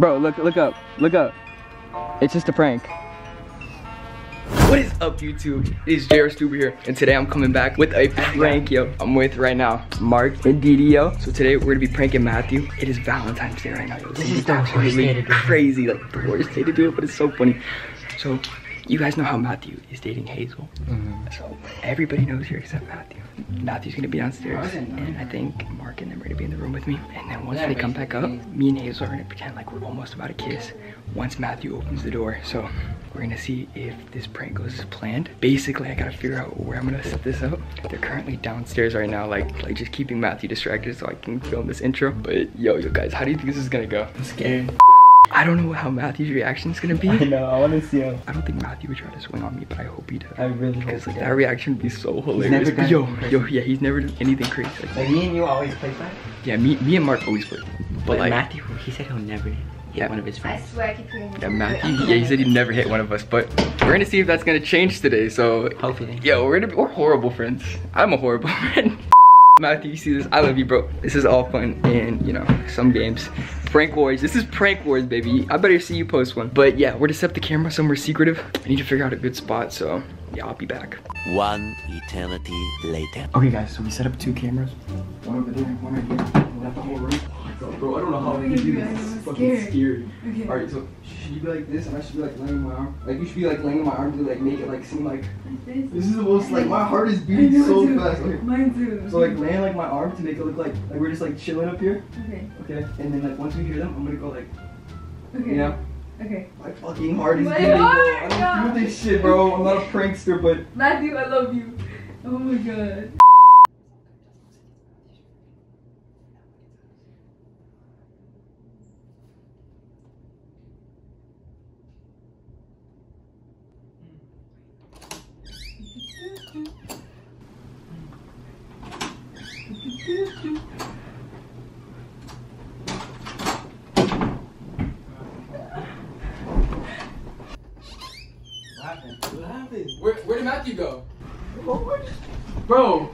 Bro, look, look up, look up. It's just a prank. What is up YouTube? It is JR Stuber here and today I'm coming back with a prank yo. I'm with right now Mark and Didi yo. So today we're gonna be pranking Mathew. It is Valentine's Day right now yo. This is the worst day to do crazy, like the worst day to do it, but it's so funny. So you guys know how Mathew is dating Hazel. Mm-hmm. So everybody knows here except Mathew. Mathew's gonna be downstairs and I think Mark and them are gonna be in the room with me. And then once they come back up, me and Hazel are gonna pretend like we're almost about to kiss once Mathew opens the door. So we're gonna see if this prank goes as planned. Basically, I gotta figure out where I'm gonna set this up. They're currently downstairs right now, like like just keeping Mathew distracted so I can film this intro. But yo, yo guys, how do you think this is gonna go? I'm scared. I don't know how Mathew's reaction is gonna be. I know, I want to see him. I don't think Mathew would try to swing on me, but I hope he does. I really hope Because like that reaction would be so never hilarious. done Yo, anything yo, crazy. yeah, he's never done anything crazy. Like, Like me and you always play fight. yeah, me, me and Mark always play. But, But like, Mathew, he said he'll never hit Yeah. one of his I friends. swear I keep hearing yeah, Mathew, yeah, he said he'd never hit one of us, but we're gonna see if that's gonna change today. So, Hopefully. yo, we're gonna be, we're horrible friends. I'm a horrible friend. Mathew, you see this? I love you, bro. This is all fun and you know some games. Prank wars. This is prank wars, baby. I better see you post one. But yeah, we're to set the camera somewhere secretive. I need to figure out a good spot. So yeah, I'll be back. One eternity later. Okay, guys. So we set up two cameras. One over there, one right here. How we do this. This is fucking scary. Okay. All right, so should you be like this, and I should be like laying on my arm? Like you should be like laying on my arm to like make it like seem like this is the most like my heart is beating so fast. Okay. Mine too. So like laying like my arm to make it look like like we're just like chilling up here. Okay. Okay. And then like once we hear them, I'm gonna go like Okay. you know. Okay. My fucking heart is My beating, heart, I don't do this shit, bro. I'm not a prankster, but Mathew, I love you. Oh my god. Where, where did Mathew go? Bro.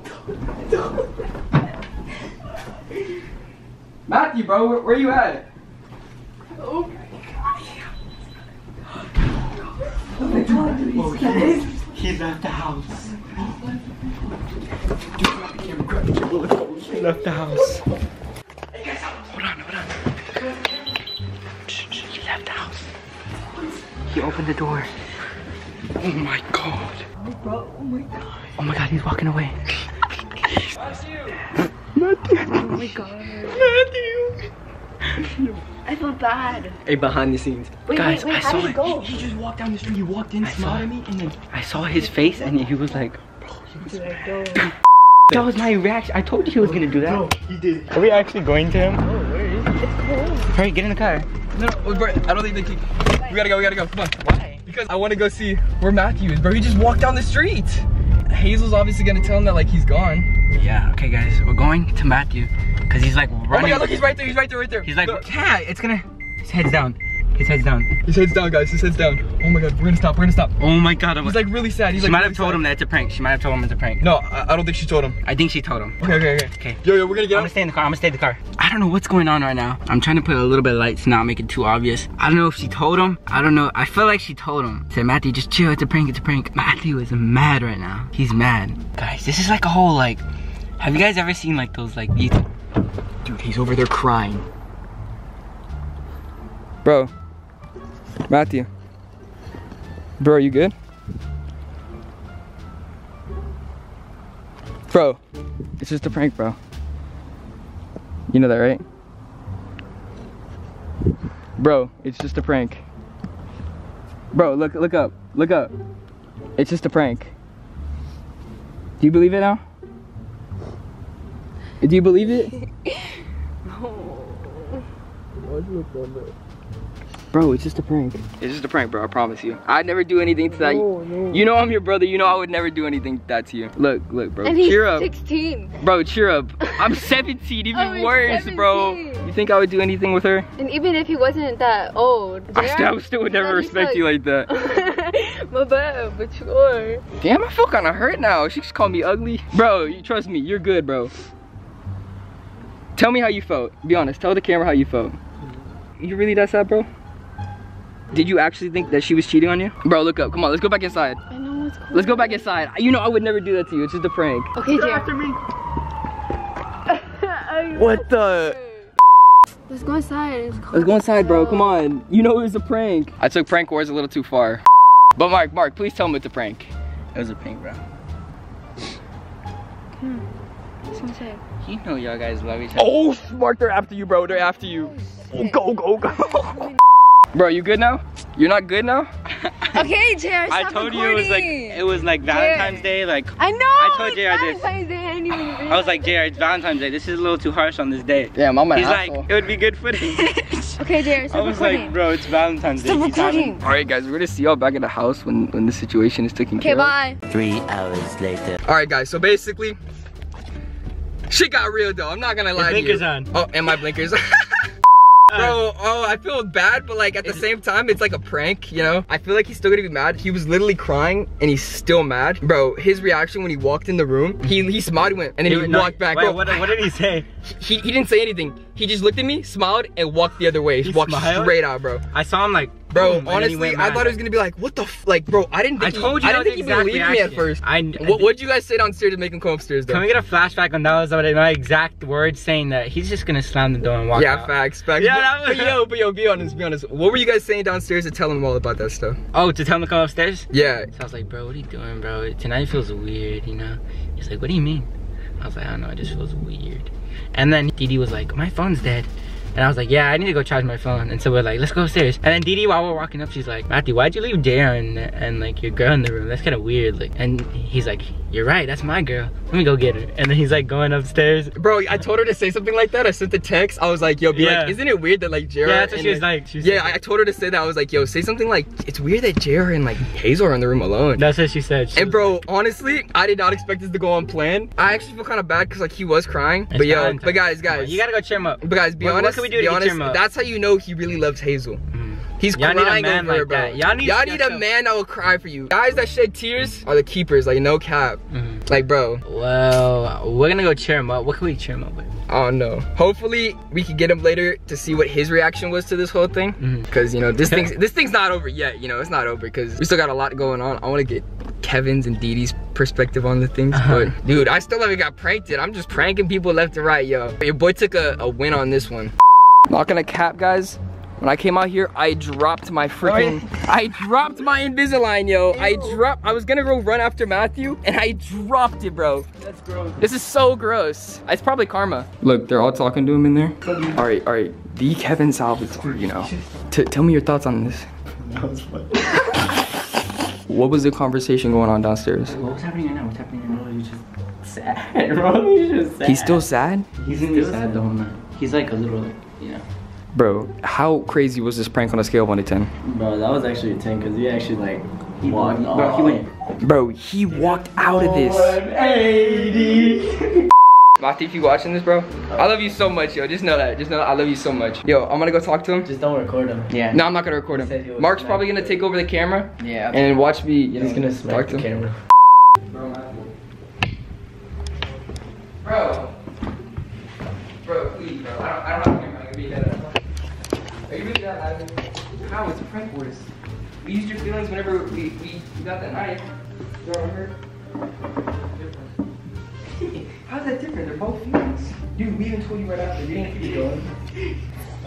Mathew, bro, where, where you at? Oh my god. He left the house. He left the house. Hold on, hold on. He left the house. He opened the door. Oh my god. Bro, oh my god. Oh my god, he's walking away. Mathew. Oh my god. Mathew. I feel bad. Hey, behind the scenes. Wait, Guys, wait, wait, I how saw did it. it go? He just walked down the street. He walked in, I saw smiled at me, and then I saw his face and he was like, Dude, I don't. that was my reaction. I told you he was gonna do that. No, he did. Are we actually going to him? Hurry, get in the car. No, no, bro, I don't think they can. We gotta go. We gotta go. Come on. Why? Because I want to go see where Mathew is, bro. He just walked down the street. Hazel's obviously gonna tell him that like he's gone. Yeah, okay guys, we're going to Mathew. Cause he's like running. Oh my running. god, look, he's right there. He's right there. Right there. He's like, Look. yeah, it's gonna, his head's down. His head's down. his head's down, guys. His head's down. Oh my god, we're gonna stop. We're gonna stop. Oh my god, He's like really sad. He's she like might really have told sad. him that it's a prank. She might have told him it's a prank. No, I, I don't think she told him. I think she told him. Okay, okay, okay. Okay. Yo, yo, we're gonna get I'm out. gonna stay in the car. I'm gonna stay in the car. I don't know what's going on right now. I'm trying to put a little bit of light to not make it too obvious. I don't know if she told him. I don't know. I feel like she told him. Said Mathew, just chill. It's a prank. It's a prank. Mathew is mad right now. He's mad. Guys, this is like a whole like. Have you guys ever seen like those like these? Dude, he's over there crying. Bro. Mathew. Bro, are you good? Bro, it's just a prank, bro. You know that, right? Bro, it's just a prank. Bro, look look up. Look up. It's just a prank. Do you believe it now? Do you believe it? Bro, it's just a prank. It's just a prank, bro. I promise you. I'd never do anything to that. You know I'm your brother. You know I would never do anything to that to you. Look, look, bro. And he's cheer up. 16. Bro, cheer up. I'm 17, even Oh, he's worse, bro. You think I would do anything with her? And even if he wasn't that old, I still, I still would never respect you like that. My bad, but you are. Damn, I feel kind of hurt now. She just called me ugly. Bro, you trust me. You're good, bro. Tell me how you felt. Be honest. Tell the camera how you felt. You really that sad, bro? Did you actually think that she was cheating on you? Bro, look up. Come on, let's go back inside. I know what's cool. Let's go back inside. You know I would never do that to you. It's just a prank. Okay, Jay. After me. What the? Let's go inside. It's Let's go inside, bro. Come on. You know it was a prank. I took prank wars a little too far. But Mark, Mark, please tell me it's a prank. It was a prank, bro. Hmm. What's gonna? You know y'all guys love each other. Oh, Mark, they're after you, bro. They're after you. Oh, go, go, go. bro, you good now? You're not good now? Okay, Jay. I stop told you it was like it was like Valentine's Day. Like I know. I told it's Jay I did. Valentine's Day. I I was like, JR, it's Valentine's Day. This is a little too harsh on this day. Damn, I'm an He's asshole. like, it would be good footage. Okay, Jay. I was recording. like, bro, it's Valentine's Day. Stop He's recording. All right, guys, we're gonna see y'all back at the house when when the situation is taken Okay, care bye. Three hours later. All right, guys. So basically, shit got real though. I'm not gonna lie to you. blinkers on. Oh, and my blinkers. Bro, oh, I feel bad, but like at the same time, it's like a prank, you know? I feel like he's still gonna be mad. He was literally crying and he's still mad. Bro, his reaction when he walked in the room, he, he smiled, he went, and then he, no, walked back. Wait, Bro, what, what did he say? he, he didn't say anything. He just looked at me, smiled, and walked the other way. He He walked smiled? straight out, bro. I saw him like, Bro, boom, and then he honestly, I thought it was gonna be like, what the f like, bro, I didn't Think I told he, you I didn't think he the believed me at first. I- what what'd you guys say downstairs to make him come upstairs though? Can we get a flashback on that? Was my exact words saying that he's just gonna slam the door and walk yeah, out. facts, facts. Yeah, that was- but yo, but yo, be honest, be honest. What were you guys saying downstairs to tell him all about that stuff? Oh, to tell him to come upstairs? Yeah, So I was like, bro, what are you doing, bro? Tonight feels weird, you know? He's like, what do you mean? I was like, I don't know, it just feels weird. And then Didi was like, my phone's dead. And I was like, yeah, I need to go charge my phone. And so we're like, let's go upstairs. And then Didi, while we're walking up, she's like, Mathew, why'd you leave and, and like your girl in the room? That's kind of weird. Like, and he's like, you're right, that's my girl. Let me go get her. And then he's like going upstairs. bro, I told her to say something like that. I sent the text. I was like, yo, be Yeah. like, isn't it weird that like Jared? Yeah, that's what she was like. She Yeah, said I, told her to say that. I was like, yo, say something like, it's weird that Jared and like Hazel are in the room alone. That's what she said. She And bro, like, honestly, I did not expect this to go on plan. I actually feel kind of bad because like he was crying. But yo, but guys, guys, you gotta go cheer him up. but guys, be What- what honest. can we do to be honest, him up? That's how you know he really loves Hazel. Mm. He's Y'all need a crying man over her, like bro. that. Y'all need- Y'all need a y'all- man that will cry for you. Guys that shed tears are the keepers, like no cap. Mhm. Like, bro, Well, we're gonna go cheer him up. What can we cheer him up with? I don't know. Hopefully, we can get him later to see what his reaction was to this whole thing. Mhm. Because you know this thing's this thing's not over yet. You know it's not over because we still got a lot going on. I want to get Kevin's and Dee Dee's perspective on the things. Uh-huh. But dude, I still haven't got pranked yet. I'm just pranking people left and right, yo. Your boy took a, a win on this one. Not gonna cap, guys. When I came out here, I dropped my freaking, I dropped my Invisalign, yo. I dropped, I was gonna go run after Mathew, and I dropped it, bro. That's gross. This is so gross. It's probably karma. Look, they're all talking to him in there. All right, all right. The Kevin Salazar, you know. T tell me your thoughts on this. What was the conversation going on downstairs? What's happening right now? What's happening right now? He's just sad, bro. He's just sad. He's still sad? He's gonna be sad the whole night. He's like a little, you know. Bro, how crazy was this prank on a scale of 1 to 10? Bro, that was actually a 10 because he actually like he walked Bro, off. he went. Bro, he walked out of this. 180. Mati, if you watching this, bro, I love you so much, yo. Just know that. Just know that I love you so much. Yo, I'm gonna go talk to him. Just don't record him. Yeah. No, I'm not gonna record He said he him. Mark's probably gonna take over the camera Yeah. and watch me, you know, He's gonna talk to the him. camera. Bro, Mathew. Bro. Bro, please, bro. I don't, I don't have a camera. I'm gonna be dead. Are you really that mad at me? How? It's prank wars. We used your feelings whenever we, we, we got that knife. You don't remember? How's that different? They're both feelings. Dude, we even told you right after. We didn't keep going.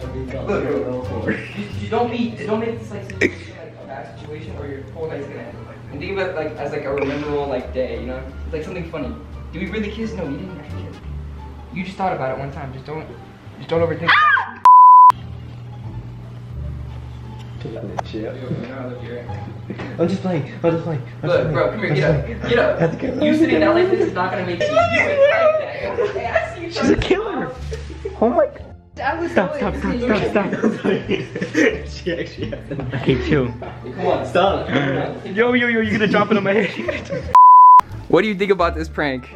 I've been Look, a little whore. You, you don't be, don't make this like situation like a bad situation or your whole night's gonna end. And think of it like as like a memorable like day, you know? It's like something funny. Do we really kiss? No, you didn't actually kiss. You just thought about it one time. Just don't, just don't overthink. it. Chill. Yo, you know I love you, right? I'm just playing. I'm just playing. I'm just Look, playing. bro, come here, I'm get up, get up. You sitting down like this is not gonna make you do it like that. Hey, I see you She's a killer. Oh my god. I was Stop, going stop, stop, stop, stop. she actually has it. Okay, chill. Come on, Stop. Yo, yo, yo, you're gonna drop it on my head. What do you think about this prank?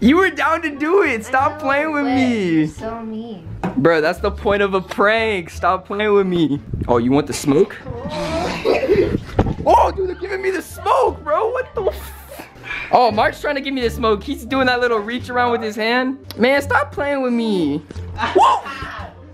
You were down to do it. Stop playing with me. You're so mean. Bro, that's the point of a prank. Stop playing with me. Oh, you want the smoke? oh, dude, they're giving me the smoke, bro. What the f- Oh, Mark's trying to give me the smoke. He's doing that little reach around with his hand. Man, stop playing with me. Whoa!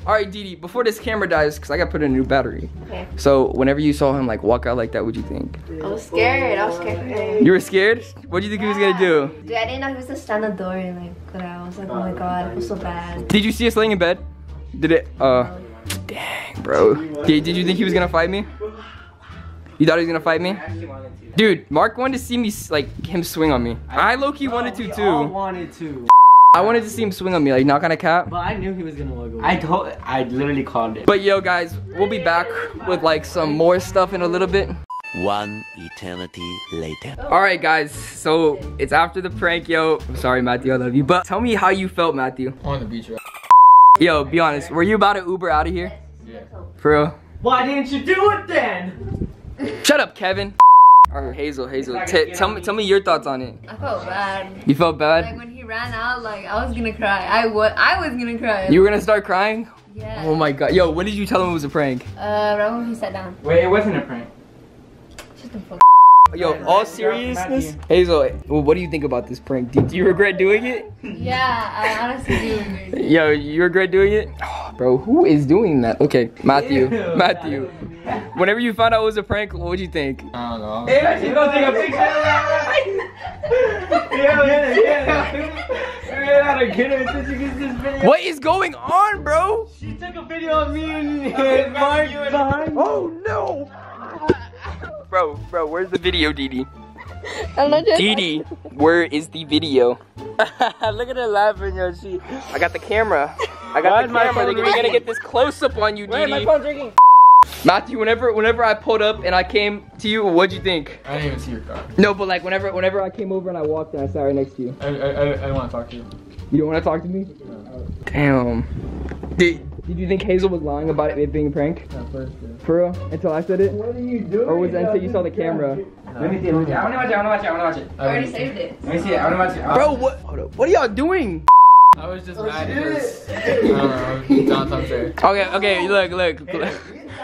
All right, Didi. Before this camera dies, cause I got to put in a new battery. Okay. So whenever you saw him like walk out like that, what'd you think? I was scared. I was scared for him. You were scared? What do you think he was gonna do? Dude, I didn't know he was gonna stand at the door and like go out. I was like, oh my god, I feel so bad. Did you see us laying in bed? Did it? Uh, dang, bro. Did, did you think he was gonna fight me? You thought he was gonna fight me? Dude, Mark wanted to see me like him swing on me. I low key wanted to We all too. wanted to. I wanted to see him swing on me, like knock on a cat. But I knew he was gonna look away. I told, I literally called it. But yo, guys, we'll be back with like some more stuff in a little bit. One eternity later. All right, guys. So it's after the prank, yo. I'm sorry, Mathew. I love you. But tell me how you felt, Mathew. On the beach, right? Yo, be honest. Were you about to Uber out of here? Yeah. For real? Why didn't you do it then? Shut up, Kevin. All right, Hazel, Hazel. Tell me, tell me your thoughts on it. I felt bad. You felt Like bad? when he ran out, like I was gonna cry. I was, I was gonna cry. You were gonna start crying? yeah. Oh my god. Yo, when did you tell him it was a prank? Uh, right when he sat down. Wait, it wasn't a prank. Shut the fuck. Yo, all seriousness, Hazel. well, What do you think about this prank? Do, do you regret doing it? Yeah, I honestly do. dude. Yo, you regret doing it? Oh, bro, who is doing that? Okay, Mathew. Ew. Mathew. Whenever you found out it was a prank, what would you think? I don't know. Yeah, she's gonna take a picture. Yeah, yeah, yeah. Yeah, how to get her since she gets this video. What is going on, bro? She took a video of me and, and Mark behind. Oh no! Bro, bro, where's the video, Didi? I'm not. Didi, where is the video? Look at her laughing, yo. She, I got the camera. I got Why the camera. phone They're gonna get this close up on you, Wait, my Didi. phone's ringing. Mathew, whenever, whenever I pulled up and I came to you, what'd you think? I didn't even see your car. No, but like whenever, whenever I came over and I walked and I sat right next to you. I, I, I, I don't want to talk to you. You don't want to talk to me? Damn. Did, did you think Hazel was lying about it being a prank? At first, yeah. For real? Until I said it? What are you doing? Or was it until you saw the camera? Let me see, let me see. I want to watch it, I want to watch it, I want to watch it. I already saved it. Let me see it, I want to watch it. Bro, what? Hold up. What are y'all doing? I was just oh, mad because, I don't know, Downtown. Okay, okay, look, look. look.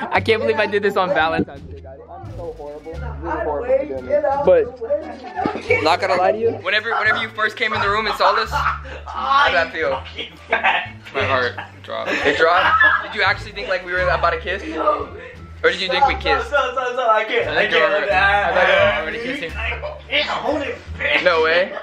I can't believe I did this on Valentine's Day, guys. I'm so horrible. Really horrible for doing this. But, not gonna lie to you. Whenever, whenever you first came in the room and saw this, how did that feel? My heart dropped. It dropped? Did you actually think like we were about to kiss? Or did you think we kissed? Stop, stop, stop. I can't. I think you're already, I thought you were already kissing. Hold it. No way.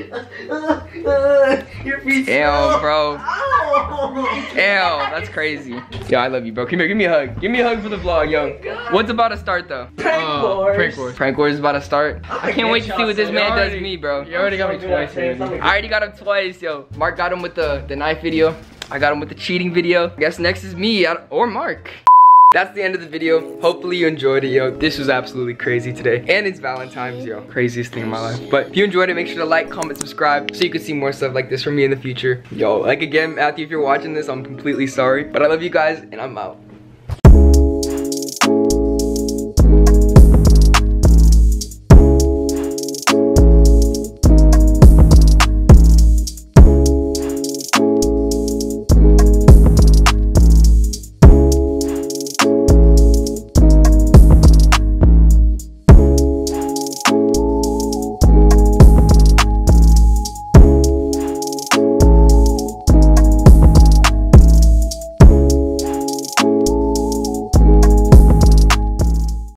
Your feet. Damn, bro. Ow. Damn, that's crazy. Yo, I love you, bro. Come here, give me a hug. Give me a hug for the vlog, yo. What's about to start though? Prank Uh, wars. prank wars. Prank Wars is about to start. I can't wait to see what this man does to me, bro. You already got me twice already. I already got him twice, yo. Mark got him with the, the knife video. I got him with the cheating video. I guess next is me or Mark. That's the end of the video. Hopefully you enjoyed it, yo. This was absolutely crazy today. And it's Valentine's, yo. Craziest thing in my life. But if you enjoyed it, make sure to like, comment, subscribe so you can see more stuff like this from me in the future. Yo, like again, Mathew, if you're watching this, I'm completely sorry. But I love you guys and I'm out.